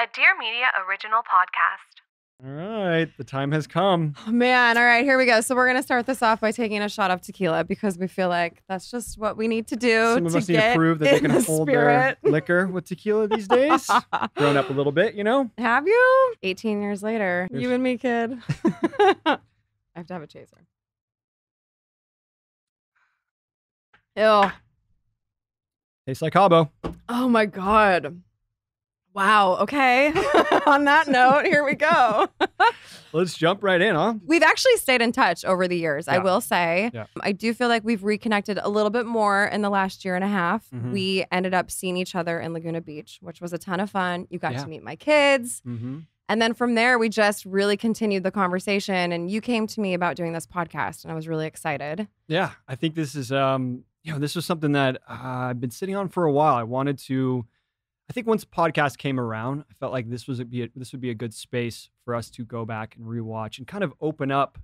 a Dear Media original podcast. All right, the time has come. Oh, man, all right, here we go. So we're gonna start this off by taking a shot of tequila because we feel like that's just what we need to do Some of to us need to get prove that they can the hold spirit. their liquor with tequila these days. Grown up a little bit, you know. Have you? 18 years later, Yes. you and me, kid. I have to have a chaser. Ew. Tastes like Cabo. Oh my god. Wow. Okay. On that note, here we go. Let's jump right in, huh? We've actually stayed in touch over the years, I will say. Yeah. I do feel like we've reconnected a little bit more in the last year and a half. Mhm. We ended up seeing each other in Laguna Beach, which was a ton of fun. You got Yeah. to meet my kids. Mm-hmm. And then from there, we just really continued the conversation. And you came to me about doing this podcast, and I was really excited. Yeah, I think this is um, you know, this was something that uh, I've been sitting on for a while. I wanted to. I think once podcast came around, I felt like this was a, be a, this would be a good space for us to go back and rewatch and kind of open up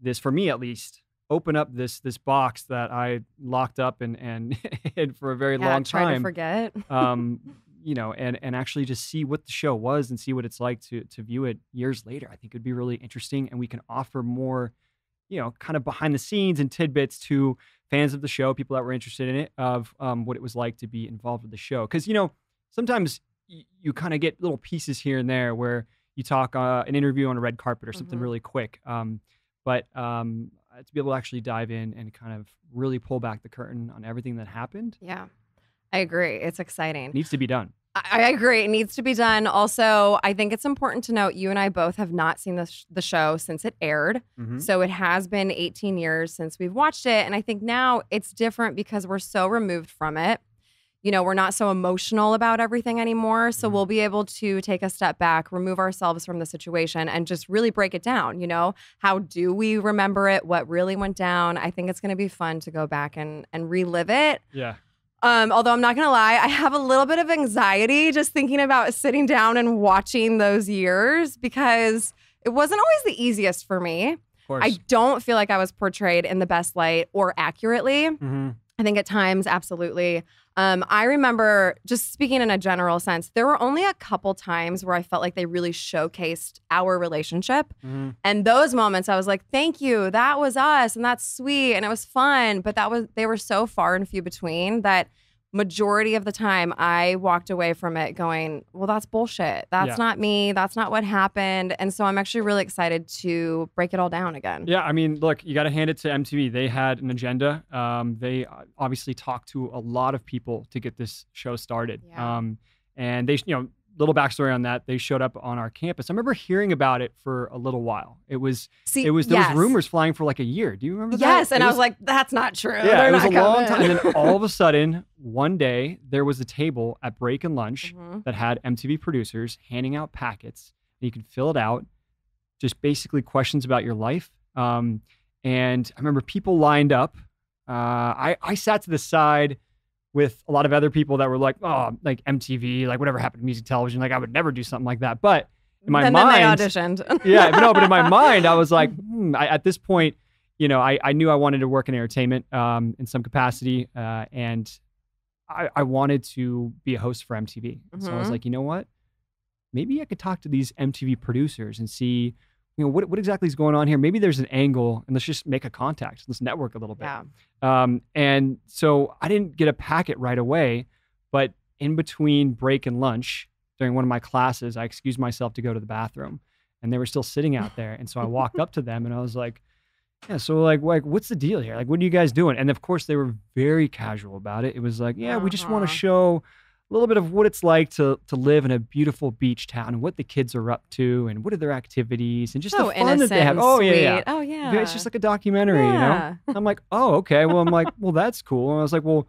this for me at least open up this this box that I locked up and and hid for a very yeah, long try to time. forget. um, you know, and and actually just see what the show was and see what it's like to to view it years later. I think it'd be really interesting, and we can offer more, you know, kind of behind the scenes and tidbits to fans of the show, people that were interested in it, of um, what it was like to be involved with the show. Because you know, sometimes y- you kind of get little pieces here and there where you talk uh, an interview on a red carpet or something Mhm. really quick. Um, but um, to be able to actually dive in and kind of really pull back the curtain on everything that happened Yeah, I agree. It's exciting. needs to be done. I I agree. It needs to be done. Also, I think it's important to note you and I both have not seen the, sh- the show since it aired. Mhm. So it has been 18 years since we've watched it. And I think now it's different because we're so removed from it. You know, we're not so emotional about everything anymore. So Mhm. we'll be able to take a step back, remove ourselves from the situation, and just really break it down. You know, how do we remember it? What really went down? I think it's going to be fun to go back and, and relive it. Yeah. Um, although I'm not gonna lie, I have a little bit of anxiety just thinking about sitting down and watching those years because it wasn't always the easiest for me. Of course. I don't feel like I was portrayed in the best light or accurately. hmm I think at times, absolutely. Um, I remember just speaking in a general sense, there were only a couple times where I felt like they really showcased our relationship. hmm And those moments, I was like, "Thank you, that was us, and that's sweet, and it was fun." But that was they were so far and few between that majority of the time I walked away from it going, "Well, that's bullshit. That's Yeah. not me. That's not what happened." And so I'm actually really excited to break it all down again. Yeah, I mean, look, you got to hand it to MTV. They had an agenda. Um, they obviously talked to a lot of people to get this show started. Yeah. Um, and they, you know, little backstory on that. They showed up on our campus. I remember hearing about it for a little while. It was, See, it was, there yes. was rumors flying for like a year. Do you remember that? Yes, and It I was like, "That's not true." yeah, They're it was a not long time. And then all of a sudden, one day, there was a table at break and lunch Mhm. that had MTV producers handing out packets, and you could fill it out, just basically questions about your life. Um, and I remember people lined up. Uh, I I sat to the side with a lot of other people that were like, oh, like MTV, like whatever happened to music television, like I would never do something like that. But in my and mind, then they auditioned. yeah, but no, but in my mind, I was like, hmm, I, at this point, you know, I, I knew I wanted to work in entertainment um, in some capacity, uh, and I, I wanted to be a host for MTV. So I was Mhm. like, you know what? Maybe I could talk to these MTV producers and see, you know, what what exactly is going on here. Maybe there's an angle, and let's just make a contact. Let's network a little bit. yeah. Um, and so I didn't get a packet right away, but in between break and lunch during one of my classes, I excused myself to go to the bathroom, and they were still sitting out there. And so I walked up to them and I was like, "Yeah, so like, like, what's the deal here? Like, what are you guys doing?" And of course, they were very casual about it. It was like, "Yeah, we just want to Uh-huh. show." A little bit of what it's like to to live in a beautiful beach town and what the kids are up to and what are their activities and just so the oh, fun that they have. Oh yeah, yeah. Oh yeah. Yeah, It's just like a documentary, you know? I'm like, oh, okay. Well, I'm like, well, that's cool. And I was like, well,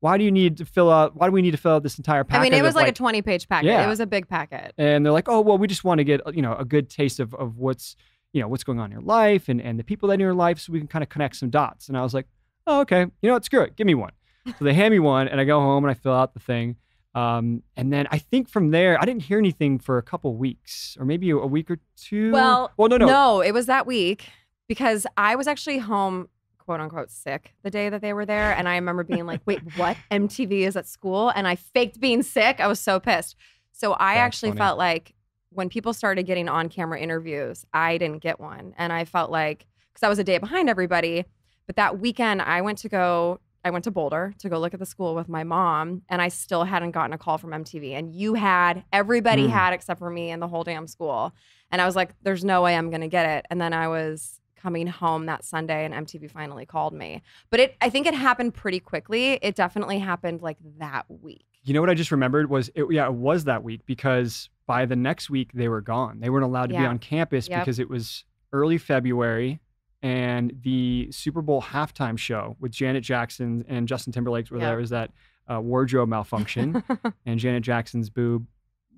why do you need to fill out? Why do we need to fill out this entire packet? I mean, it was like, a 20 page packet. Yeah. It was a big packet. and they're like, oh, well, we just want to get you know a good taste of of what's you know what's going on in your life and and the people that in your life, so we can kind of connect some dots. And I was like, oh, okay. You know what? Screw it. Give me one. So they hand me one, and I go home and I fill out the thing. Um, and then I think from there, I didn't hear anything for a couple weeks, or maybe a, week or two. Well, well, no, no, No, it was that week because I was actually home, quote unquote, sick the day that they were there. And I remember being like, wait, what? MTV is at school? And I faked being sick. I was so pissed. So I That's actually funny. felt like when people started getting on camera interviews, I didn't get one. And I felt like, because I was a day behind everybody, but that weekend I went to go, I went to Boulder to go look at the school with my mom, and I still hadn't gotten a call from MTV. And you had, everybody Mm. had except for me and the whole damn school. And I was like, there's no way I'm going to get it. And then I was coming home that Sunday and MTV finally called me. But it I think it happened pretty quickly. It definitely happened like that week. You know what I just remembered was it, yeah, it was that week because by the next week they were gone. They weren't allowed to be on campus Yep. because it was early February and the Super Bowl halftime show with Janet Jackson and Justin Timberlake where Yep. there was that uh, wardrobe malfunction and Janet Jackson's boob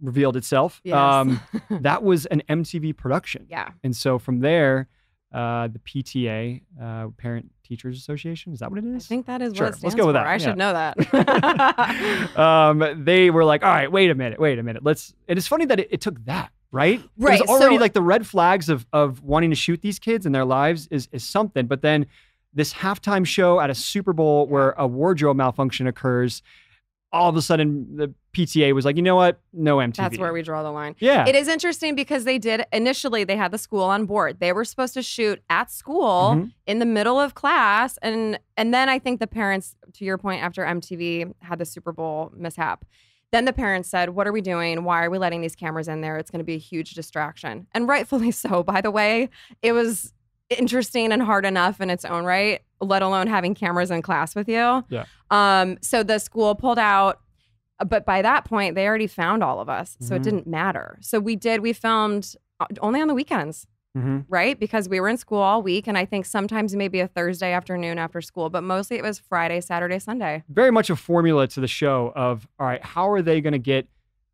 revealed itself. Yes. Um, that was an MTV production. yeah. And so from there, uh, the PTA, uh, Parent Teachers Association, is that what it is? I think that is Sure, what it let's go with for. that, I yeah. should know that. um, they were like, all right, wait a minute, wait a minute. Let's. It is funny that it, it took that, right? Right, was already so- like the red flags of of wanting to shoot these kids in their lives is is something, but then this halftime show at a Super Bowl where a wardrobe malfunction occurs, all of a sudden the PTA was like, you know what? No MTV. That's where we draw the line. Yeah. It is interesting because they did initially they had the school on board. They were supposed to shoot at school Mhm. in the middle of class and and then I think the parents to your point after MTV had the Super Bowl mishap. Then the parents said, "What are we doing? Why are we letting these cameras in there? It's going to be a huge distraction." And rightfully so, by the way. It was interesting and hard enough in its own right, let alone having cameras in class with you. Yeah. Um so the school pulled out but by that point they already found all of us so it Mhm. didn't matter so we did we filmed uh, only on the weekends Mhm. right because we were in school all week and i think sometimes maybe a thursday afternoon after school but mostly it was friday saturday sunday Very much a formula to the show of all right, how are they going to get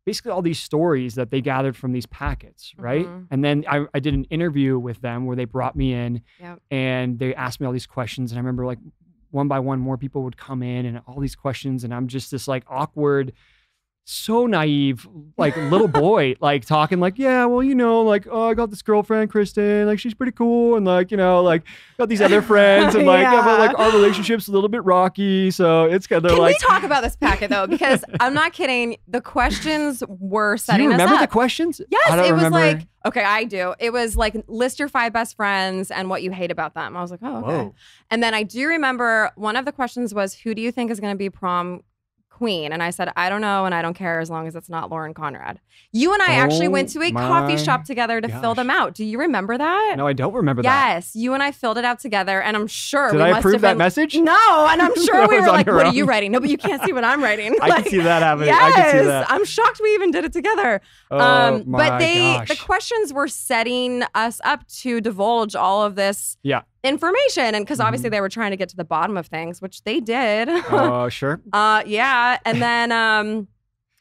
basically all these stories that they gathered from these packets, right? Mhm. And then I, I did an interview with them where they brought me in Yep. and they asked me all these questions. And I remember like one by one, more people would come in and all these questions. And I'm just this like awkward, so naive, like little boy, like talking like, yeah, well, you know, like, oh, I got this girlfriend, Kristin, like she's pretty cool. And like, you know, like got these other friends and like, yeah. but Yeah. like our relationship's a little bit rocky. So it's kind of can like, we talk about this packet though because i'm not kidding the questions were setting. do you remember us the questions? Yes, it was remember. like okay, I do. It was like list your five best friends and what you hate about them. I was like, oh, okay. Whoa. And then I do remember one of the questions was, who do you think is going to be prom queen? And I said, I don't know, and I don't care as long as it's not Lauren Conrad. You and I actually Oh went to a coffee shop together to fill them out. Do you remember that? No, I don't remember that. yes, you and I filled it out together, and I'm sure Did we I must approve have that been, message? No, and I'm sure we were like, "What are you writing?" No, but you can't see what I'm writing. I Like, can see that happening. Yes, I can see that. I'm shocked we even did it together. Oh, um, but they gosh. the questions were setting us up to divulge all of this Yeah. Information, and because obviously Mhm. they were trying to get to the bottom of things, which they did. Oh, sure. uh, yeah, and then um,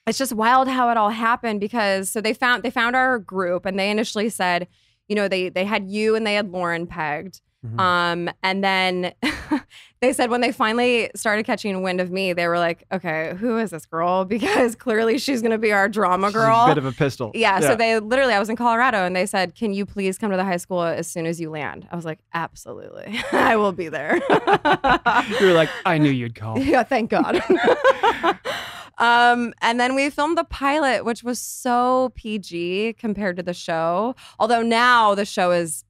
it's just wild how it all happened because so they found they found our group, and they initially said, you know, they they had you and they had Lauren pegged. Mhm. Um, and then they said when they finally started catching wind of me, they were like, okay, who is this girl? Because clearly she's going to be our drama girl. bit of a pistol. yeah, So they literally, I was in Colorado and they said, can you please come to the high school as soon as you land? I was like, absolutely. I will be there. You're like, I knew you'd call. yeah, thank God. um, and then we filmed the pilot, which was so PG compared to the show. Although now the show is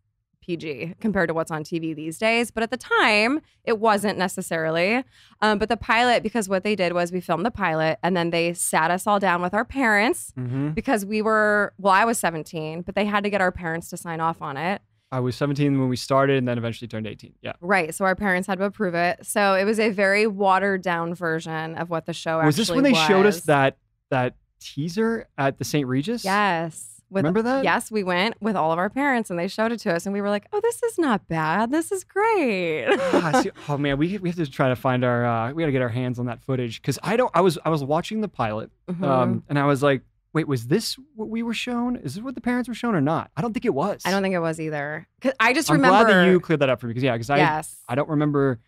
PG compared to what's on TV these days. But at the time, it wasn't necessarily. Um, but the pilot, because what they did was we filmed the pilot and then they sat us all down with our parents hmm because we were, well, I was 17, but they had to get our parents to sign off on it. I was 17 when we started and then eventually turned 18. Yeah. Right. So our parents had to approve it. So it was a very watered down version of what the show Was Was this when they showed us that that teaser at the St. Regis? Yes. With, Remember that? Yes, we went with all of our parents and they showed it to us and we were like, "Oh, this is not bad. This is great." Ah, see- oh man, we, we have to try to find our uh, we got to get our hands on that footage because I don't I was I was watching the pilot Mhm. um and I was like wait was this what we were shown is this what the parents were shown or not I don't think it was I don't think it was either. 'Cause I just I'm remember glad that you cleared that up for me because yeah because I Yes. I don't remember.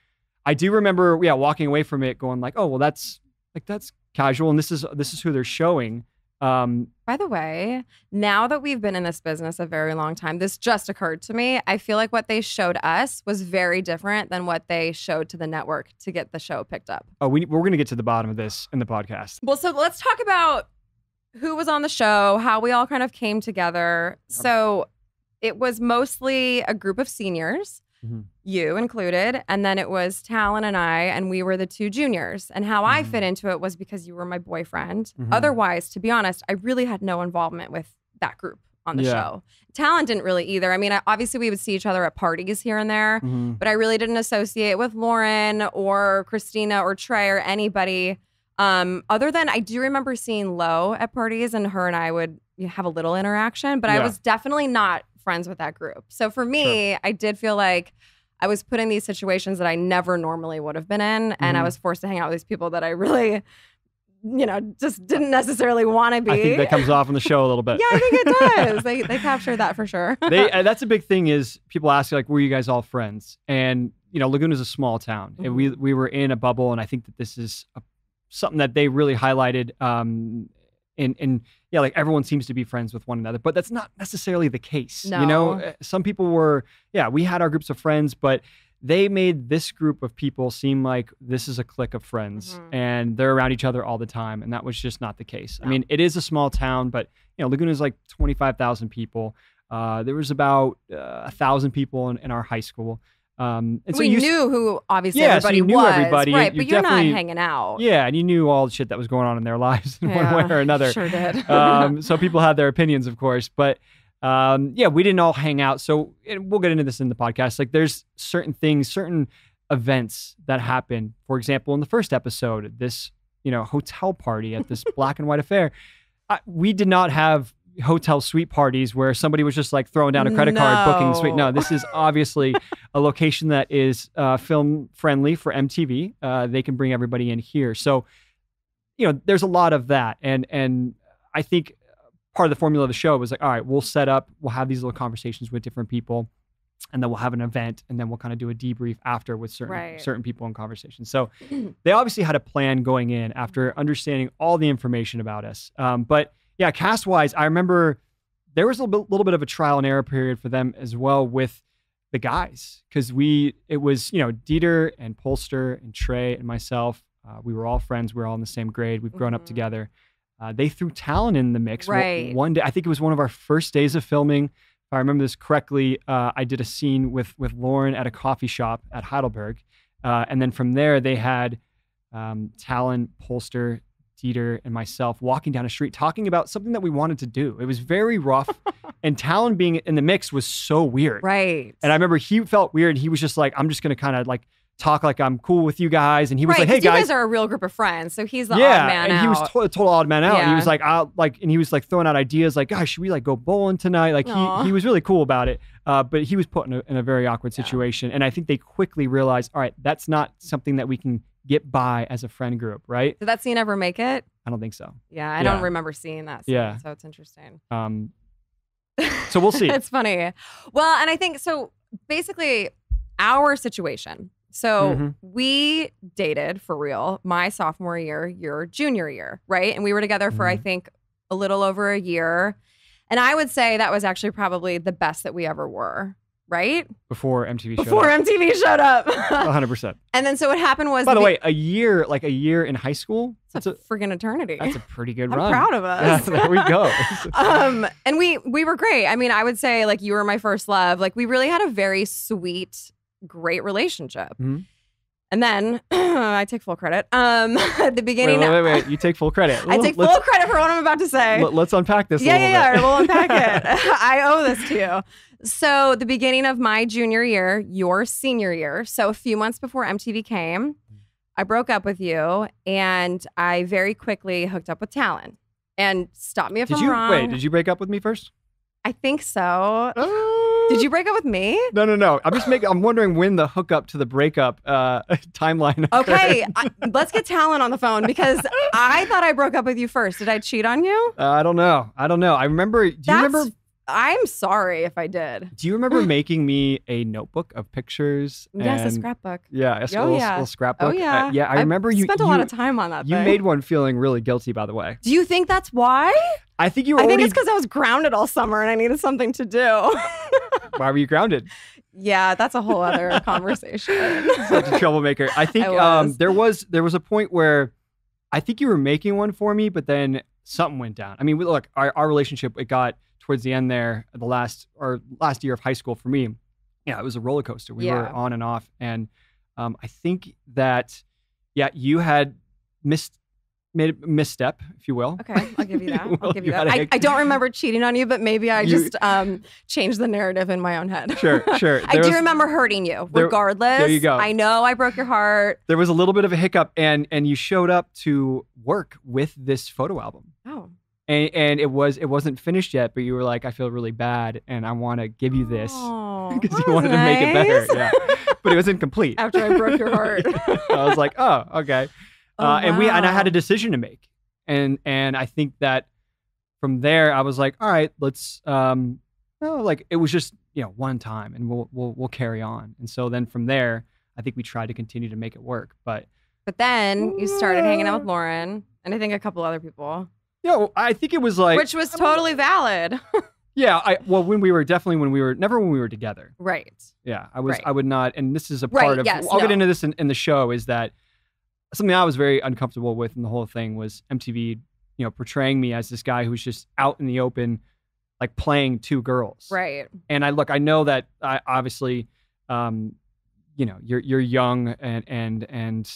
I do remember, yeah, walking away from it, going like, "Oh, well, that's like that's casual, and this is this is who they're showing." Um, By the way, now that we've been in this business a very long time, this just occurred to me. I feel like what they showed us was very different than what they showed to the network to get the show picked up. oh, we we're gonna get to the bottom of this in the podcast. Well, so let's talk about who was on the show, how we all kind of came together. So it was mostly a group of seniors, Mhm. You included, and then it was Talan and I, and we were the two juniors. And how I Mhm. fit into it was because you were my boyfriend. Mhm. Otherwise, to be honest, I really had no involvement with that group on the Yeah. show. Talan didn't really either. I mean, I, obviously we would see each other at parties here and there, Mhm. but I really didn't associate with Lauren or Christina or Trey or anybody. Um, other than I do remember seeing Lo at parties, and her and I would have a little interaction, but I was definitely not friends with that group. So for me, I did feel like I was put in these situations that I never normally would have been in, and I Mhm. was forced to hang out with these people that I really, you know, just didn't necessarily want to be. I think that comes off on the show a little bit. yeah, I think it does. they they captured that for sure. they uh, that's a big thing is people ask like were you guys all friends and you know Laguna is a small town and we Mm-hmm. we were in a bubble and I think that this is a, something that they really highlighted um and and yeah like everyone seems to be friends with one another but that's not necessarily the case you know? Uh, some people were yeah we had our groups of friends but they made this group of people seem like this is a clique of friends Mhm. and they're around each other all the time and that was just not the case. I mean it is a small town but you know laguna is like 25000 people. Uh, there was about uh, a thousand people in, in our high school um, and so we you knew who obviously Yeah, so everybody you knew was, everybody. right? You but you're not hanging out. yeah and you knew all the shit that was going on in their lives in one way or another Sure did. um, so people had their opinions, of course, but um, yeah, we didn't all hang out. So and we'll get into this in the podcast. Like, there's certain things, certain events that happen. For example, in the first episode, this you know hotel party at this black and white affair, I, we did not have hotel suite parties where somebody was just like throwing down a credit card booking the suite. No, No. this is obviously a location that is uh, film friendly for MTV. Uh, they can bring everybody in here. So, you know, there's a lot of that, and and I think part of the formula of the show was like, all right, we'll set up, we'll have these little conversations with different people, and then we'll have an event, and then we'll kind of do a debrief after with certain Right. certain people in conversation. So they obviously had a plan going in after understanding all the information about us. Um, but yeah, cast wise, I remember there was a little bit, little bit of a trial and error period for them as well with the guys because we it was you know Dieter and Polster and Trey and myself. Uh, we were all friends. We were all in the same grade. We've grown up Mhm. together. Uh, they threw Talan in the mix. One- Right. One day, I think it was one of our first days of filming. If I remember this correctly, uh, I did a scene with with Lauren at a coffee shop at Heidelberg, uh, and then from there they had um, Talan, Polster, Dieter, and myself walking down a street talking about something that we wanted to do. It was very rough, and Talan being in the mix was so weird. right. And I remember he felt weird. He was just like, "I'm just gonna kind of like talk like I'm cool with you guys." And he was right, like, "Hey 'cause you guys." guys are a real group of friends, so he's the yeah, odd man and he was to- a total odd man out. And he was like, "I'll like," and he was like throwing out ideas like, "Gosh, should we like go bowling tonight?" Like he he was really cool about it. Uh, but he was put in a, in a very awkward Yeah. situation, and I think they quickly realized, all right, that's not something that we can get by as a friend group, right? Did that scene ever make it? I don't think so. Yeah, I Yeah. don't remember seeing that. Scene, Yeah. so it's interesting. Um, So we'll see. it's funny. Well, and I think so. Basically, our situation. So Mhm. we dated for real my sophomore year, your junior year, right? And we were together for I Mhm. think a little over a year. And I would say that was actually probably the best that we ever were, right? before MTV showed Before up. MTV showed up. 100%. and then so what happened was By the way, a year, like a year in high school, that's a a, freaking eternity. that's a pretty good I'm run. proud of Yeah, us. there we go. um and we we were great i mean i would say like you were my first love like we really had a very sweet great relationship Mhm. And then i take full credit um at the beginning wait, wait, wait. You take full credit. i take full credit for what i'm about to say let- let's unpack this yeah a little yeah bit. yeah we'll unpack it i owe this to you so the beginning of my junior year your senior year so a few months before mtv came i broke up with you and i very quickly hooked up with talan and stop me if Did i'm you wrong wait? Did you break up with me first? I think so. Did you break up with me? No, no, no. I'm just making. I'm wondering when the hookup to the breakup uh, timeline. occurred. Okay, I, let's get Talan on the phone because I thought I broke up with you first. Did I cheat on you? Uh, I don't know. I don't know. I remember. Do you remember? I'm sorry if I did. Do you remember making me a notebook of pictures? Yes, a scrapbook. Yeah, a Oh, little, yeah. little scrapbook. Oh Uh, yeah, yeah, I remember you. spent a you, lot of time on that. You thing. made one feeling really guilty, by the way. Do you think that's why? I think you were I think it's because I was grounded all summer and I needed something to do. why were you grounded? yeah, that's a whole other conversation. Such a troublemaker. I think I Um, there was there was a point where I think you were making one for me, but then something went down. I mean, look, our, our relationship it got towards the end there, the last or last year of high school for me. Yeah, it was a roller coaster. We were on and off, and um, I think that yeah, you had missed made a misstep, if you will. Okay, I'll give you that. I'll give you you that. I, I don't remember cheating on you, but maybe I You- just um, changed the narrative in my own head. Sure, sure. I There do remember hurting you, there- regardless. there you go. I know I broke your heart. There was a little bit of a hiccup, and and you showed up to work with this photo album. Oh, and, and it was it wasn't finished yet, but you were like, I feel really bad, and I want to give you this because you wanted to make it better. Yeah, but it was incomplete. After I broke your heart. I was like, oh, okay. Oh, uh, and we and I had a decision to make, and and I think that from there I was like, all right, let's um, well, like it was just you know one time, and we'll we'll we'll carry on. And so then from there, I think we tried to continue to make it work, but. But then you started hanging out with Lauren and I think a couple other people, You know, I think it was like which was totally valid. yeah. I well, when we were definitely when we were never when we were together. right. Yeah, I was. Right. I would not. And this is a Right, part of. yes, I'll get no. into this in, in the show. Is that something I was very uncomfortable with in the whole thing was MTV, you know, portraying me as this guy who's just out in the open, like playing two girls. Right. And I look. I know that I obviously, um, you know, you're you're young and and and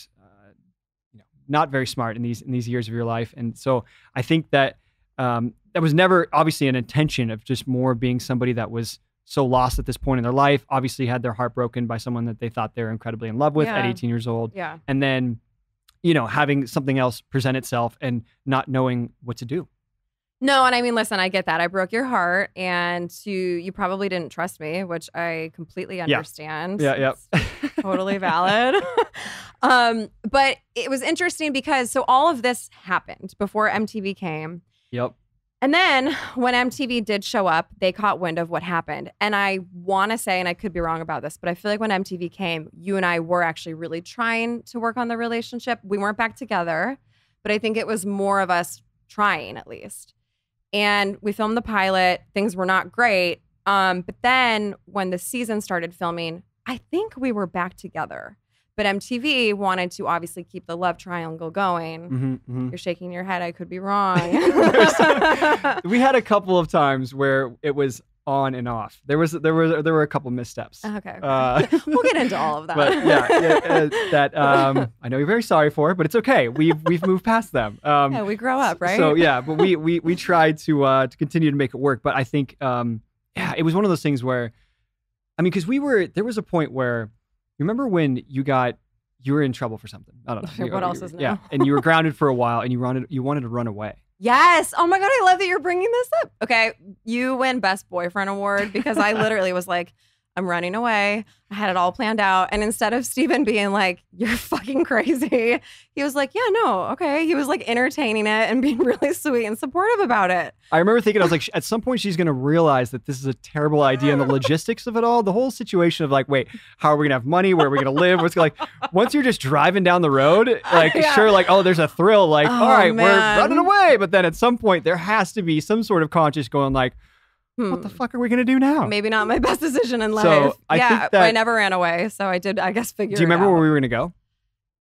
not very smart in these in these years of your life, and so I think that um, that was never obviously an intention of just more being somebody that was so lost at this point in their life. Obviously, had their heart broken by someone that they thought they were incredibly in love with at 18 years old, Yeah. and then, you know, having something else present itself and not knowing what to do. No, and I mean, listen, I get that. I broke your heart, and to you probably didn't trust me, which I completely understand. Yeah, yeah. Totally valid. um, but it was interesting because so all of this happened before MTV came. Yep. And then when MTV did show up, they caught wind of what happened. And I want to say, and I could be wrong about this, but I feel like when MTV came, you and I were actually really trying to work on the relationship. We weren't back together, but I think it was more of us trying at least. And we filmed the pilot. Things were not great. Um, but then when the season started filming, I think we were back together. But MTV wanted to obviously keep the love triangle going. hmm hmm You're shaking your head. I could be wrong. we had a couple of times where it was on and off. There was there were there were a couple missteps. okay. Uh, we'll get into all of that. but yeah, yeah uh, that um, I know you're very sorry for, but it's okay. We've we've moved past them. Um, yeah, we grow up, right? So yeah, but we we we tried to uh, to continue to make it work. But I think um, yeah, it was one of those things where, I mean, because we were there was a point where, you remember when you got you were in trouble for something. I don't know. What You- else you- is Yeah, and you were grounded for a while, and you wanted you wanted to run away. Yes. Oh my God. I love that you're bringing this up. Okay. You win Best Boyfriend Award because I literally was like, I'm running away. I had it all planned out. And instead of Stephen being like, you're fucking crazy, he was like, yeah, no, okay. He was like entertaining it and being really sweet and supportive about it. I remember thinking, I was like, at some point she's going to realize that this is a terrible idea and the logistics of it all, the whole situation of like, wait, how are we going to have money? Where are we going to live? What's like, once you're just driving down the road, uh, like, Yeah. sure, like, oh, there's a thrill, like, Oh, all right, man. we're running away. But then at some point, there has to be some sort of conscious going, like, what the Hmm. fuck are we going to do now? Maybe not my best decision in life. So, I yeah, that- I never ran away. So I did, I guess, figure do you remember out. where we were going to go?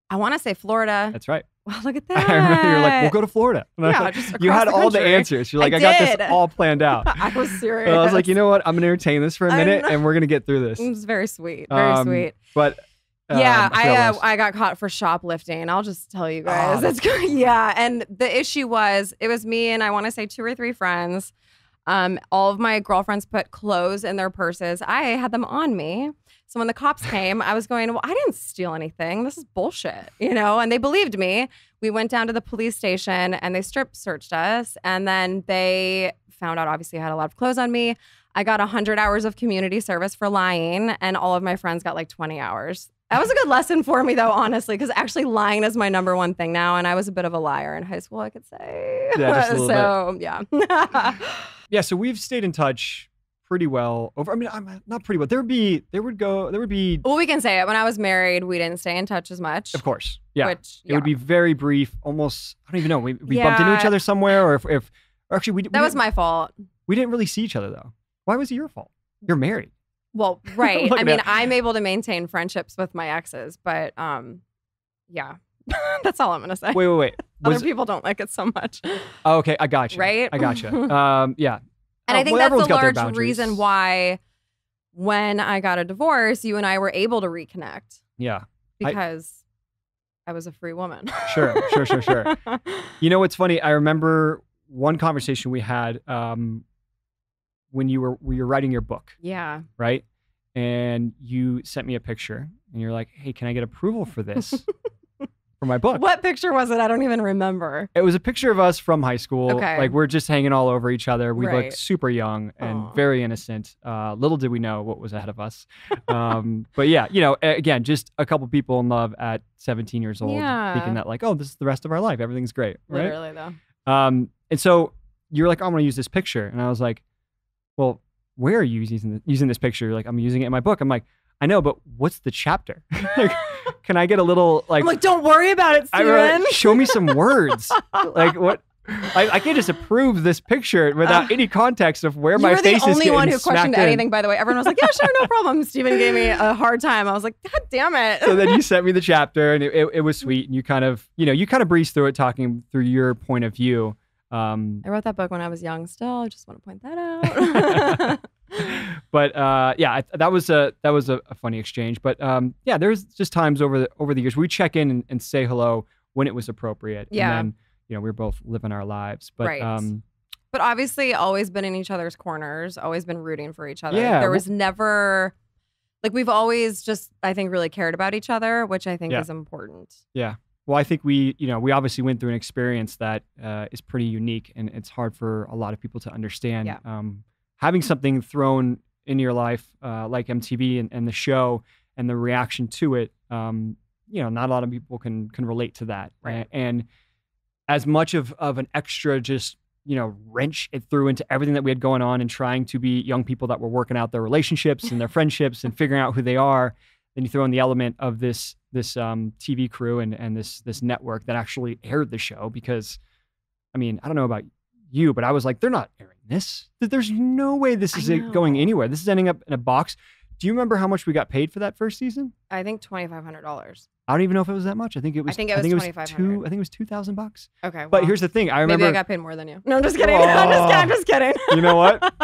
I want to say Florida. That's right. Wow, look at that. I remember you were like, we'll go to Florida. I Yeah, you had the all the answers. You're like, I I, got this all planned out. I was serious. And I was like, you know what? I'm going to entertain this for a minute and we're going to get through this. it was very sweet. Very Um, sweet. But yeah, um, I forgot uh, I got caught for shoplifting. I'll just tell you Oh, guys. that's good. Yeah, and the issue was it was me and I want to say two or three friends. Um, all of my girlfriends put clothes in their purses. I had them on me. So when the cops came, I was going, "Well, I didn't steal anything. This is bullshit," you know. And they believed me. We went down to the police station and they strip searched us, and then they found out obviously I had a lot of clothes on me. I got 100 hours of community service for lying, and all of my friends got like 20 hours. That was a good lesson for me, though, honestly, because actually lying is my number one thing now. And I was a bit of a liar in high school, I could say. Yeah, just a little so, yeah. yeah, so we've stayed in touch pretty well over. I mean, I'm not pretty well. There would be, there would go, there would be, well, we can say it. When I was married, we didn't stay in touch as much. of course, yeah. Which, It would be very brief, almost. I don't even know. We, we bumped into each other somewhere, or if, if or actually we, we That was my fault. We didn't really see each other though. Why was it your fault? You're married. Well, right. I mean, at- I'm able to maintain friendships with my exes, but um, yeah, That's all I'm gonna say. Wait, wait, wait. Other Was, people don't like it so much. oh, okay, I got you. Right? I got you. Um, yeah. And I think well, that's a large reason why when I got a divorce, you and I were able to reconnect Yeah. I- because I, was a free woman. Sure, sure, sure, sure. You know what's funny? I remember one conversation we had um, when you were when you were writing your book, yeah. right? And you sent me a picture, and you're like, "Hey, can I get approval for this for my book?" What picture was it? I don't even remember. It was a picture of us from high school. Okay. Like we're just hanging all over each other. We Right. looked super young and Aw. very innocent. Uh, little did we know what was ahead of us. Um, but yeah, you know, again, just a couple people in love at 17 years old, Yeah. thinking that like, oh, this is the rest of our life. Everything's great, right? Literally though. Um, and so you're like, oh, I'm going to use this picture, and I was like, well, where are you using the, using this picture? You're like, I'm using it in my book. I'm like, I know, but what's the chapter? like, can I get a little like? I'm like, don't worry about it, Stephen. show me some words. like what? I, I can't just approve this picture without Uh, any context of where my you my were face the is only one who questioned in. anything, by the way. Everyone was like, yeah, sure, no problem. Stephen gave me a hard time. I was like, God damn it. So then you sent me the chapter, and it, it, it was sweet. And you kind of, you know, you kind of breezed through it, talking through your point of view. Um, I wrote that book when I was young still. I just want to point that out. But uh, yeah, I, that was a that was a, a funny exchange. But um, yeah, there's just times over the over the years we check in and, and say hello when it was appropriate. Yeah. And then you know we are both living our lives. But Right. um, but obviously, always been in each other's corners, always been rooting for each other. Yeah, There was never, like, we've always just, I think, really cared about each other, which I think Yeah. is important. Yeah. Well, I think we you know we obviously went through an experience that uh, is pretty unique, and it's hard for a lot of people to understand. Yeah. Um, having something thrown in your life uh, like MTV and, and the show and the reaction to it, um, you know, not a lot of people can can relate to that. Right. And as much of of an extra just you know wrench it threw into everything that we had going on and trying to be young people that were working out their relationships and their friendships and figuring out who they are then you throw in the element of this this um, TV crew and and this this network that actually aired the show because I mean I don't know about you but I was like they're not airing this. There's no way this is going anywhere. This is ending up in a box. Do you remember how much we got paid for that first season? I think $2,500. I don't even know if it was that much I think it was I think it was I think it was two I think it was two thousand bucks Okay. but here's the thing I remember Maybe I got paid more than you. No, I'm just kidding. I'm just kidding. I'm just kidding. you know what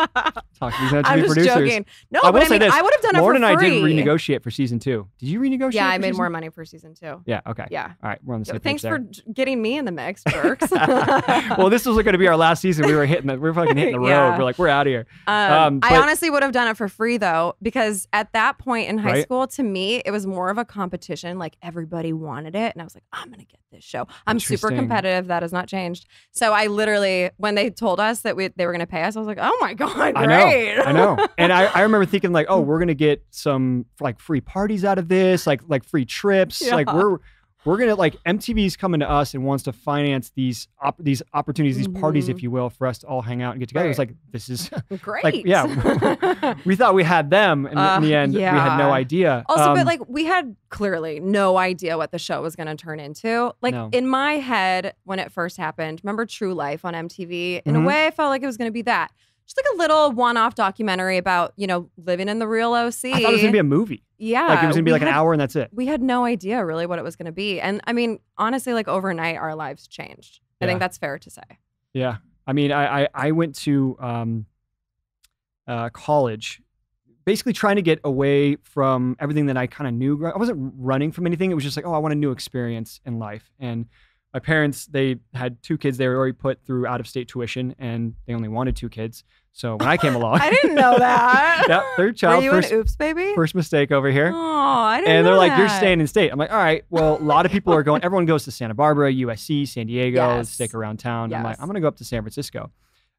talk to these I'm just producers joking. No, I will but I say mean, this, I would have done Lauren it and for I free. did renegotiate for season two did you renegotiate Yeah, I for made season- more money for season two. yeah okay Yeah. all right we're on the same thanks page for there. j- getting me in the mix, jerks. well, this was going to be our last season. We were hitting the, we were fucking hitting the road. Yeah. We're like, we're out of here. Um, Um, I honestly would have done it for free though, because at that point in high Right. school, to me, it was more of a competition. Like everybody wanted it, and I was like, I'm gonna get this show. I'm super competitive. That has not changed. So I literally, when they told us that we, they were gonna pay us, I was like, Oh my god, I know, I know. And I, I remember thinking like, oh, mm. we're gonna get some like free parties out of this, like like free trips. Like we're we're gonna like MTV's coming to us and wants to finance these op- these opportunities, these parties, if you will, for us to all hang out and get together. It was like this is. great. yeah. we thought we had them, and Uh, in the end, we had no idea. Also, Um, but like we had clearly no idea what the show was going to turn into. Like No. in my head, when it first happened, remember True Life on MTV? In Mhm. a way, I felt like it was going to be that. Just like a little one-off documentary about you know living in the real OC. I thought it was gonna be a movie. yeah, like it was gonna be like an hour and that's it. We had no idea really what it was going to be, and I mean, honestly, like overnight, our lives changed. I Yeah. think that's fair to say. Yeah, I mean, I I, I went to um, uh, college, basically trying to get away from everything that I kind of knew. I wasn't running from anything. It was just like, oh, I want a new experience in life. And my parents, they had two kids. They were already put through out of state tuition, and they only wanted two kids. So when I came along, I didn't know that. yeah, third Were child, you first an oops baby? first mistake over here. Oh, I didn't. And they're like, you're staying in state. I'm like, all right, well, a lot of people are going, everyone goes to Santa Barbara, USC, San Diego, Yes. stick around town. I'm like, I'm going to go up to San Francisco.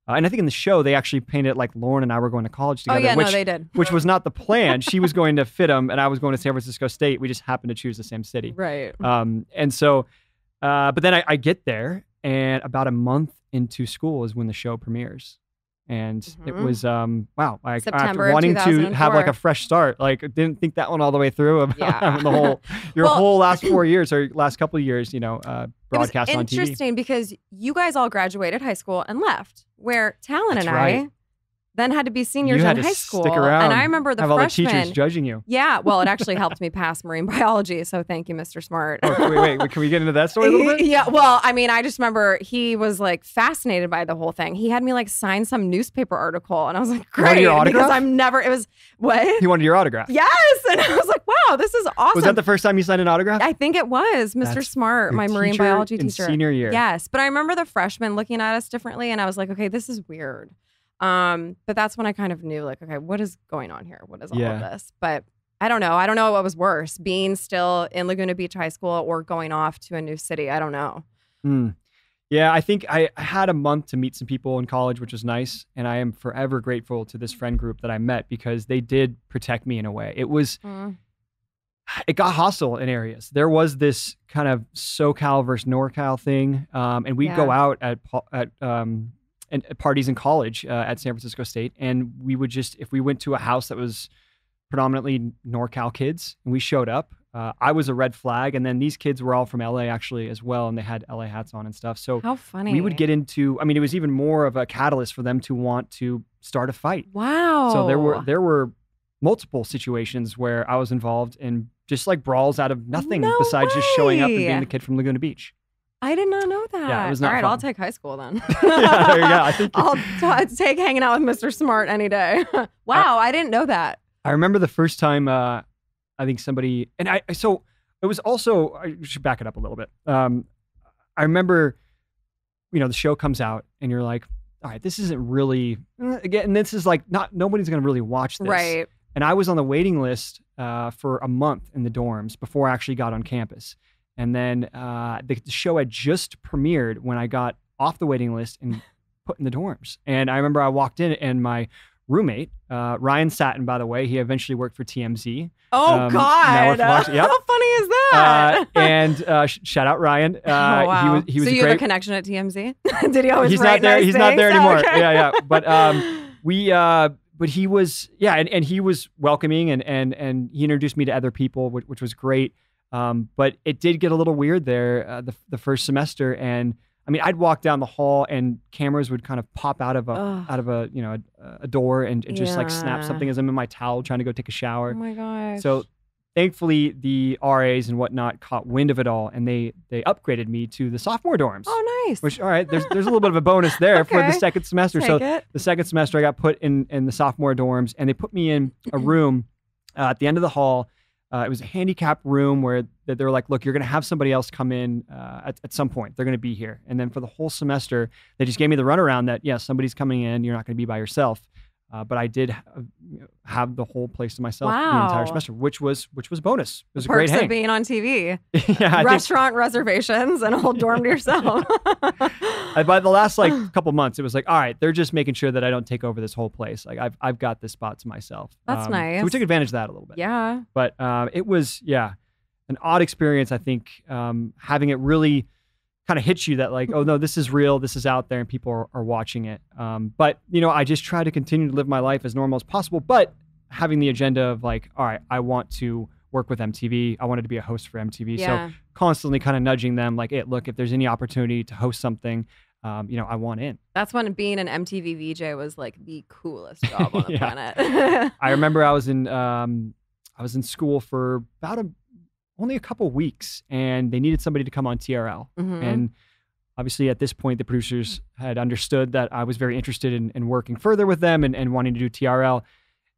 Uh, and I think in the show, they actually painted it like Lauren and I were going to college Oh together, yeah, which, no, they did. which was not the plan. she was going to FIDM and I was going to San Francisco State. We just happened to choose the same city. Right. Um, and so, uh, but then I, I get there, and about a month into school is when the show premieres. And it Mhm. was um wow! Like September after wanting to have like a fresh start, like didn't think that one all the way through about Yeah. the whole your Well- whole last four years or last couple of years, you know, uh, broadcast it on was TV. interesting because you guys all graduated high school and left. Where Talan That's and right. I, then had to be seniors you in high stick school. around. and I remember the have all the freshmen. teachers judging you. yeah, well, it actually helped me pass marine biology. So thank you, Mr. Smart. Oh, wait, wait, wait, can we get into that story a little bit? yeah, well, I mean, I just remember he was like fascinated by the whole thing. He had me like sign some newspaper article, and I was like, great, your because? I'm never. It was what? He wanted your autograph. yes, and I was like, wow, this is awesome. Was that the first time you signed an autograph? I think it was Mr. That's Smart, my marine biology in teacher. Senior year. Yes, but I remember the freshmen looking at us differently, and I was like, okay, this is weird. Um, but that's when I kind of knew, like, okay, what is going on here? What is all of this? But I don't know. I don't know what was worse, being still in Laguna Beach High School or going off to a new city. I don't know. Hmm. Yeah, I think I had a month to meet some people in college, which was nice. And I am forever grateful to this friend group that I met because they did protect me in a way. It was, it got hostile in areas. There was this kind of SoCal versus NorCal thing. Um, and we'd go out at, at, um, and parties in college uh, at San Francisco State. And we would just, if we went to a house that was predominantly NorCal kids and we showed up, uh, I was a red flag. And then these kids were all from LA actually as well. And they had LA hats on and stuff. So How funny. we would get into, I mean, it was even more of a catalyst for them to want to start a fight. Wow. So there were, there were multiple situations where I was involved in just like brawls out of nothing No besides just showing up and being the kid from Laguna Beach. I did not know that. was not All right, I'll take high school then. Yeah, there you go. I think- I'll t- take hanging out with Mr. Smart any day. wow, I didn't know that. I remember the first time uh, I think somebody and I so it was also I should back it up a little bit. Um, I remember, you know, the show comes out and you're like, all right, this isn't really eh, again. And this is like not nobody's gonna really watch this, Right. And I was on the waiting list uh, for a month in the dorms before I actually got on campus. And then uh, the, the show had just premiered when I got off the waiting list and put in the dorms. And I remember I walked in and my roommate, uh, Ryan Satin, by the way, he eventually worked for TMZ. Oh Um, God! yep. How funny is Uh, that? and uh, sh- shout out Ryan. Uh, oh, wow. He was, he was so a you have a connection at TMZ? Did he always he's not there. nice he's not there anymore. Okay. Yeah, yeah. But um, we uh but he was yeah and, and he was welcoming and and and he introduced me to other people which, which was great um but it did get a little weird there uh, the, the first semester and i mean i'd walk down the hall and cameras would kind of pop out of a Ugh. out of a you know a, a door and, and just like snap something as i'm in my towel trying to go take a shower oh my gosh. so thankfully the ras and whatnot caught wind of it all and they they upgraded me to the sophomore dorms oh nice. which all right there's there's a little bit of a bonus there for the second semester so it. the second semester I got put in in the sophomore dorms and they put me in a room uh, at the end of the hall. Uh, it was a handicapped room where they they were like, look, you're going to have somebody else come in uh, at, at some point. They're going to be here. And then for the whole semester, they just gave me the runaround that, yeah, somebody's coming in. You're not going to be by yourself. Uh, but I did ha- have the whole place to myself the entire semester, which was which was bonus. It was a Perks great of being on TV. yeah, I think Restaurant reservations and a whole dorm to yourself. I, by the last like couple months, it was like, all right, they're just making sure that I don't take over this whole place. Like I've I've got this spot to myself. That's Um, So we took advantage of that a little bit. yeah. But um, it was yeah, an odd experience. I think um, having it really kind of hits you that like, oh no, this is real. This is out there, and people are, are watching it. Um, but you know, I just try to continue to live my life as normal as possible. But having the agenda of like, all right, I want to work with MTV. I wanted to be a host for MTV. So constantly kind of nudging them like, hey, look, if there's any opportunity to host something, um, you know, I want in. That's when being an MTV VJ was like the coolest job on the planet. I remember I was in um, I was in school for about a only a couple weeks, and they needed somebody to come on TRL. Mhm. And obviously, at this point, the producers had understood that I was very interested in, in working further with them and, and wanting to do TRL.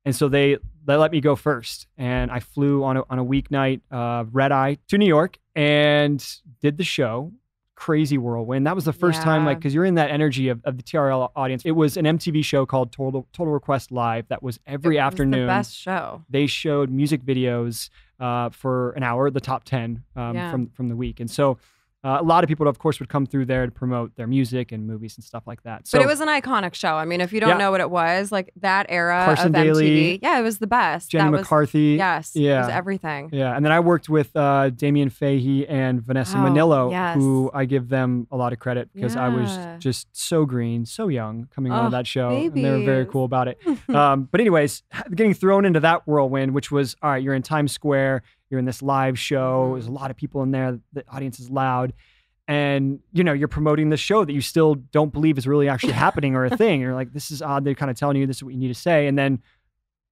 And so they they let me go first, and I flew on a, on a weeknight uh, red eye to New York and did the show. Crazy whirlwind. That was the first time, like, because you're in that energy of, of the TRL audience. It was an MTV show called Total Total Request Live that was every It was afternoon the best show. they showed music videos uh, for an hour, the top 10 um, Yeah. from, from the week. And so uh, a lot of people, of course, would come through there to promote their music and movies and stuff like that. So but it was an iconic show. I mean, if you don't Yeah. know what it was, like that era Carson of MTV, yeah, it was the best. Jenny that was, McCarthy. yes, it yeah. was everything. Yeah, and then I worked with uh, Damien Fahey and Vanessa Oh, Minnillo, yes. who I give them a lot of credit because I was just so green, so young coming on Oh, to that show, and they were very cool about it. um, but anyways, getting thrown into that whirlwind, which was all right. You're in Times Square. You're in this live show. There's mm-hmm. a lot of people in there. The audience is loud, and you know you're promoting this show that you still don't believe is really actually happening or a thing. You're like, this is odd. They're kind of telling you this is what you need to say, and then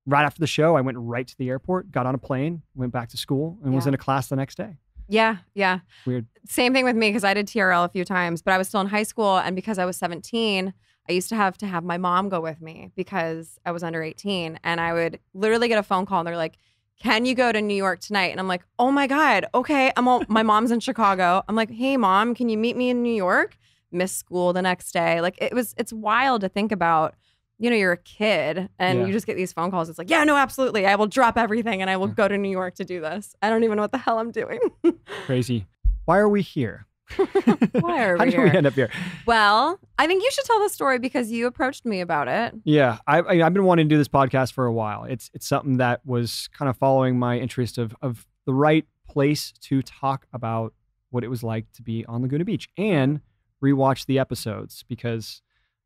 right after the show, I went right to the airport, got on a plane, went back to school, and was in a class the next day. Yeah, yeah. Weird. Same thing with me because I did TRL a few times, but I was still in high school, and because I was 17, I used to have to have my mom go with me because I was under 18, and I would literally get a phone call, and they're like, "Can you go to New York tonight?" And I'm like, "Oh my god, okay." I'm all, my mom's in Chicago. I'm like, "Hey, mom, can you meet me in New York?" Miss school the next day. Like it was, it's wild to think about. You know, you're a kid and Yeah. you just get these phone calls. It's like, yeah, no, absolutely. I will drop everything and I will go to New York to do this. I don't even know what the hell I'm doing. Crazy. Why are we here? Why are How we did we end up here? Well, I think you should tell the story because you approached me about it. Yeah, I, I, I've been wanting to do this podcast for a while. It's it's something that was kind of following my interest of of the right place to talk about what it was like to be on Laguna Beach and rewatch the episodes because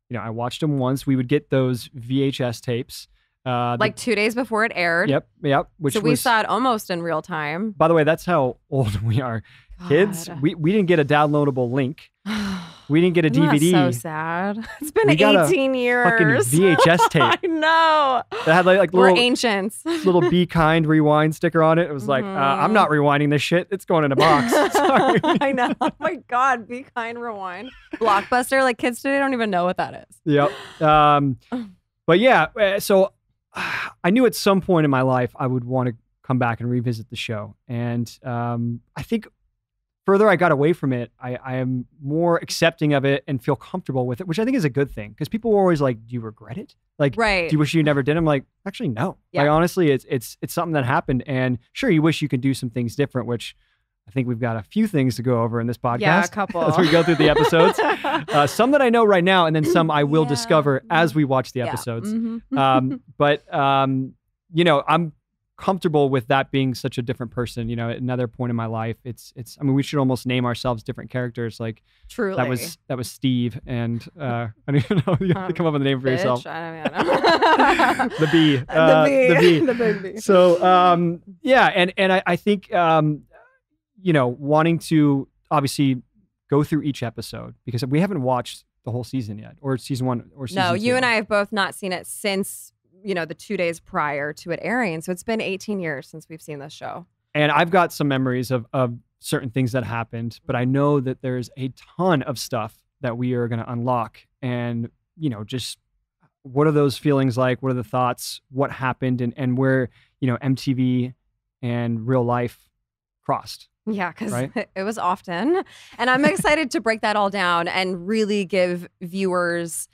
you know I watched them once. We would get those VHS tapes. Uh, the- Like two days before it aired. yep, yep. Which so we was, saw it almost in real time. by the way, that's how old we are, kids. We we didn't get a downloadable link. We didn't get a DVD. so sad. It's been We got a 18 years. fucking VHS tape. I know. that had like, like We're little ancients. little be kind rewind sticker on it. It was like, uh, I'm not rewinding this shit. It's going in a box. Sorry. I know. Oh my God. Be kind, rewind. Blockbuster. Like kids today don't even know what that is. yep. Um, but yeah, uh, so I knew at some point in my life I would want to come back and revisit the show. And um, I think further I got away from it, I, I am more accepting of it and feel comfortable with it, which I think is a good thing. Because people were always like, "Do you regret it? Like, Right. do you wish you never did?" I'm like, actually, no. Yeah. Like honestly, it's it's it's something that happened, and sure, you wish you could do some things different, which I think we've got a few things to go over in this podcast yeah, a couple. as we go through the episodes. uh, some that I know right now, and then some I will Yeah. discover as we watch the Yeah. episodes. Mhm. Um, but um, you know, I'm comfortable with that being such a different person. You know, at another point in my life, it's it's. I mean, we should almost name ourselves different characters. Like Truly. that was that was Steve, and uh, I don't even know. You have to Um, come up with a name for yourself. Bitch. I don't, I don't know. the bee. Uh, the bee. the bee. the big bee. so um yeah and and i, I think um you know wanting to obviously go through each episode because we haven't watched the whole season yet or season one or season No, you two. and I have both not seen it since, you know, the two days prior to it airing. So it's been 18 years since we've seen this show. and i've got some memories of of certain things that happened but i know that there's a ton of stuff that we are going to unlock and you know just what are those feelings like what are the thoughts what happened and and where you know mtv and real life crossed Yeah, because Right? it was often. And I'm excited to break that all down and really give viewers,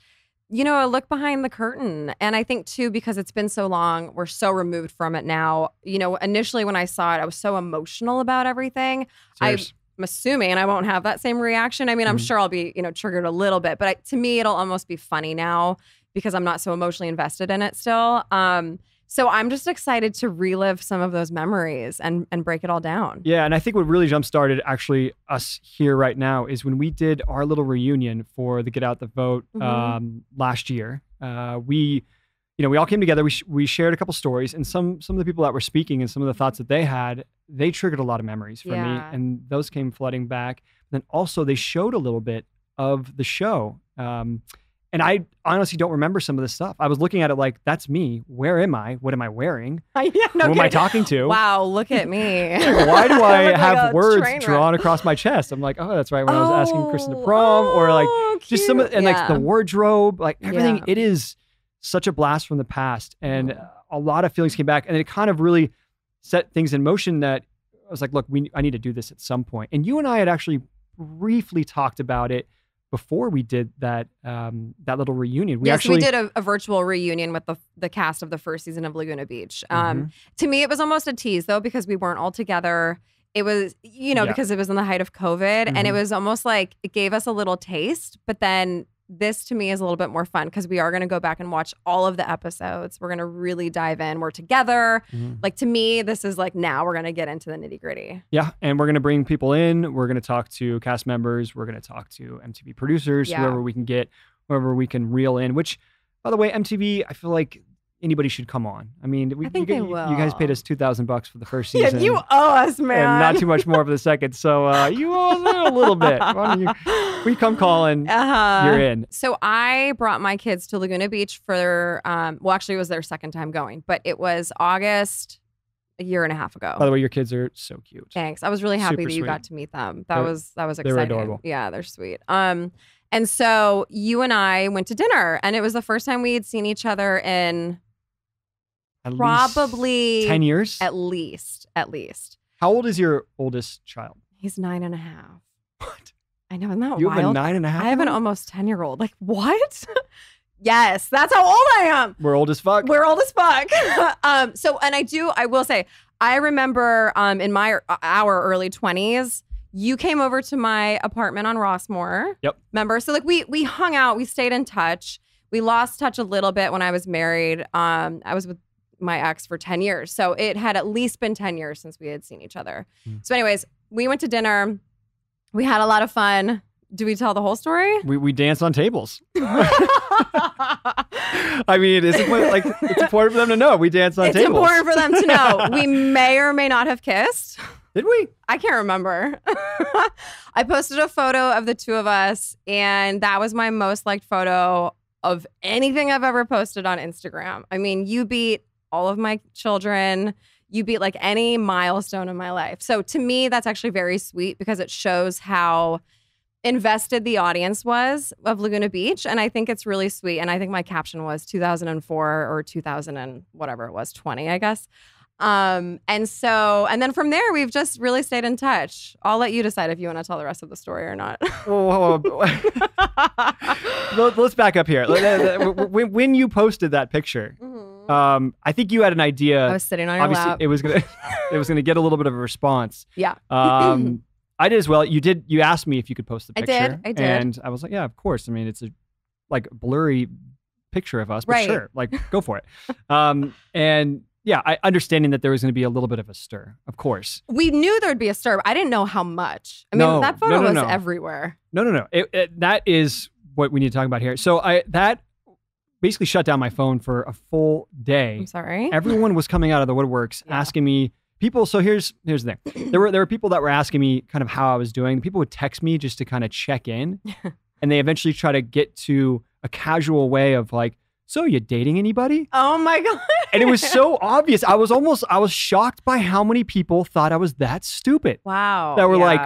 you know, a look behind the curtain. And I think, too, because it's been so long, we're so removed from it now. You know, initially when I saw it, I was so emotional about everything. Cheers. I'm assuming I won't have that same reaction. I mean, I'm Mhm. sure I'll be, you know, triggered a little bit, but I, to me, it'll almost be funny now because I'm not so emotionally invested in it still. Um, so I'm just excited to relive some of those memories and and break it all down. Yeah, and I think what really jump started actually us here right now is when we did our little reunion for the Get Out the Vote Mhm. um, last year. Uh, we, you know, we all came together. We sh- we shared a couple stories, and some some of the people that were speaking and some of the thoughts that they had, they triggered a lot of memories for me, and those came flooding back. Then also they showed a little bit of the show. Um, and I honestly don't remember some of this stuff. I was looking at it like, that's me. Where am I? What am I wearing? yeah, no Who am I talking to? Wow, look at me. Why do I look like have words train wreck. drawn across my chest? I'm like, oh, that's right. When I was asking Kristin to prom, or like oh, just some of, cute. and like the wardrobe, like everything. Yeah. It is such a blast from the past, and Mhm. a lot of feelings came back, and it kind of really set things in motion. That I was like, look, we I need to do this at some point. And you and I had actually briefly talked about it before we did that um, that little reunion. We yes, actually we did a, a virtual reunion with the the cast of the first season of Laguna Beach. Um, Mm-hmm. To me, it was almost a tease though because we weren't all together. It was, you know, Yeah. because it was in the height of COVID, and it Mhm. was almost like it gave us a little taste. But then this to me is a little bit more fun because we are going to go back and watch all of the episodes. We're going to really dive in. We're together. Mhm. Like to me, this is like now we're going to get into the nitty gritty. Yeah, and we're gonna bring people in. We're gonna talk to cast members. We're gonna talk to MTV producers, Yeah. whoever we can get, whoever we can reel in. Which, by the way, MTV, I feel like anybody should come on. I mean, we, I think you, they you- you guys paid us two thousand bucks for the first season. Yeah, you owe us, man. and not too much more for the second. So uh, you owe us a little bit. You, we come calling, Uh-huh. you're in. So I brought my kids to Laguna Beach for um well actually it was their second time going, but it was August a year and a half ago. By the way, your kids are so cute. Thanks. I was really happy Super that you got to meet them. That They're- was that was exciting. they were exciting. adorable. Yeah, they're sweet. Um and so you and I went to dinner and it was the first time we had seen each other in At least probably ten years. at least at least. How old is your oldest child? He's nine and a half. What? I know, isn't that You have a nine and a half. I have an almost 10 year old. Like, what? yes, that's how old I am. We're old as fuck. We're old as fuck. um, so, and I do, I will say, I remember um, in my our early 20s, you came over to my apartment on Rossmore. Yep. Remember? So like we we hung out, we stayed in touch. We lost touch a little bit when I was married. Um, I was with my ex for 10 years. So it had at least been 10 years since we had seen each other. Hmm. So, anyways, we went to dinner. We had a lot of fun. Do we tell the whole story? we we dance on tables. I mean, it's important, like it's important for them to know we dance on it's tables. important for them to know. We may or may not have kissed. Did we? I can't remember. I posted a photo of the two of us, and that was my most liked photo of anything I've ever posted on Instagram. I mean, you beat all of my children. You beat like any milestone in my life. So to me, that's actually very sweet because it shows how invested the audience was of Laguna Beach. And I think it's really sweet. And I think my caption was 2004 or 2000 and whatever it was, 20, I guess. Um, and so, and then from there, we've just really stayed in touch. I'll let you decide if you want to tell the rest of the story or not. Whoa, whoa, whoa. Let- Let's back up here. When, when you posted that picture, um, I think you had an idea. I was sitting on your Obviously, lap. it was gonna it was gonna get a little bit of a response. Yeah. Um, I did as well. You did. You asked me if you could post the I picture. did, I did. And I was like, yeah, of course. I mean, it's a like blurry picture of us, but Right. sure, like go for it. Um, and yeah, I understanding that there was going to be a little bit of a stir, of course. we knew there'd be a stir. but I didn't know how much. I mean, No, that no, photo no, was no. everywhere. No, no, no. It, it, that is what we need to talk about here. So I that basically shut down my phone for a full day. I'm sorry. Everyone was coming out of the woodworks Yeah. asking me. People. So here's here's the thing. There were there were people that were asking me kind of how I was doing. People would text me just to kind of check in, and they eventually try to get to a casual way of like, "So you dating anybody?" Oh my god. And it was so obvious. I was almost I was shocked by how many people thought I was that stupid. wow. That were like.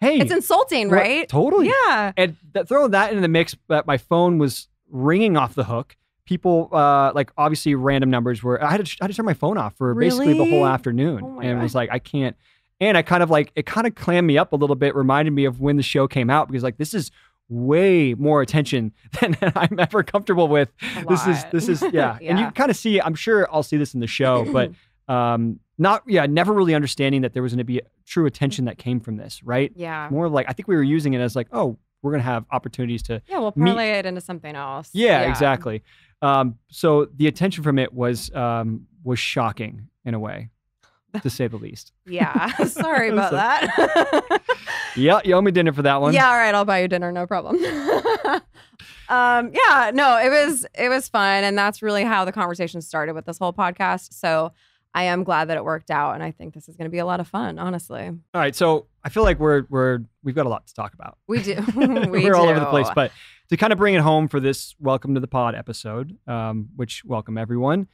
Hey, it's insulting, right? Totally. Yeah. and th- throw that into the mix that my phone was ringing off the hook. People uh like obviously random numbers were i had to, I had to turn my phone off for basically the whole afternoon. Oh and God. was like i can't and i kind of like it kind of clammed me up a little bit reminded me of when the show came out because like this is way more attention than i'm ever comfortable with. This is this is yeah. and you kind of see i'm sure i'll see this in the show but um not yeah never really understanding that there was going to be true attention that came from this right? Yeah. more like i think we were using it as like oh we're going to have opportunities to Yeah, we'll parlay it into something else. yeah, exactly um so the attention from it was um was shocking in a way to say the least Yeah. Sorry about so- that. yeah you owe me dinner for that one Yeah, all right, I'll buy you dinner, no problem. um, yeah, no, it was it was fun, and that's really how the conversation started with this whole podcast. So I am glad that it worked out, and I think this is going to be a lot of fun. Honestly, all right so i feel like we're we're we've got a lot to talk about we do. we are all over the place but to kind of bring it home for this welcome to the pod episode um which welcome everyone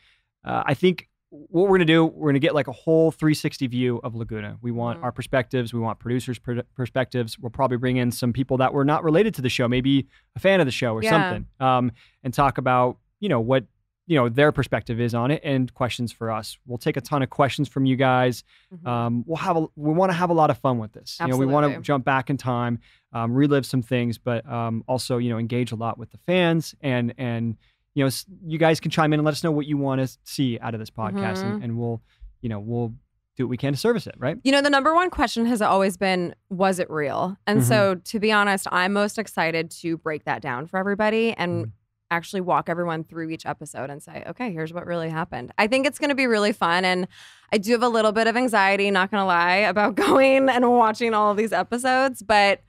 uh, i think what we're going to do we're going to get like a whole 360 view of laguna we want Mhm. our perspectives we want producers per- perspectives we'll probably bring in some people that were not related to the show maybe a fan of the show or Yeah. something um and talk about you know what you know their perspective is on it and questions for us we'll take a ton of questions from you guys Mhm. um, we'll have a, we want to have a lot of fun with this. You know, we want to jump back in time, um, relive some things, but um, also you know engage a lot with the fans and and you know you guys can chime in and let us know what you want to see out of this podcast, Mm-hmm. and, and we'll you know we'll do what we can to service it. Right? You know, the number one question has always been, was it real? And Mhm. so, to be honest, I'm most excited to break that down for everybody and Mhm. Actually walk everyone through each episode and say, okay, here's what really happened. I think it's going to be really fun. And I do have a little bit of anxiety, not going to lie, about going and watching all of these episodes. But,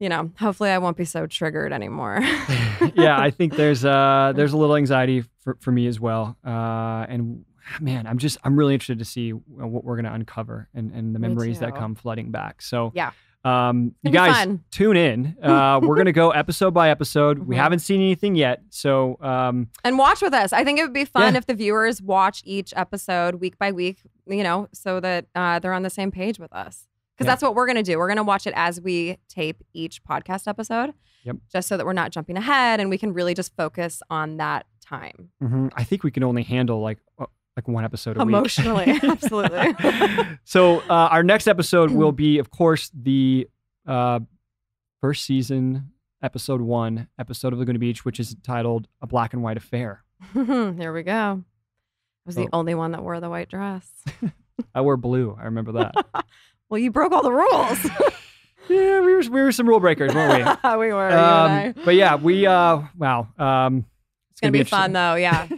you know, hopefully I won't be so triggered anymore. yeah, I think there's uh there's a little anxiety for, for me as well. Uh, and man, I'm just I'm really interested to see what we're gonna uncover and and the Me memories that come flooding back. So Yeah. Um, you guys fun. tune in. Uh, we're gonna go episode by episode. We Mhm. haven't seen anything yet, so um, and watch with us. I think it would be fun Yeah. if the viewers watch each episode week by week, you know, so that uh, they're on the same page with us. Because Yeah. that's what we're going to do. We're going to watch it as we tape each podcast episode. Yep. Just so that we're not jumping ahead and we can really just focus on that time. mhm, I think we can only handle like uh, like one episode a week. Emotionally, absolutely. so uh, our next episode will be, of course, the uh, first season, episode one, episode of Laguna Beach, which is titled "A Black and White Affair." Here we go. I was the Oh. only one that wore the white dress. I wore blue. I remember that. Well, you broke all the rules. yeah, we were we were some rule breakers, weren't we? we were. you and I. Um, but yeah, we uh, wow. Um, It's gonna be interesting. fun though. Yeah.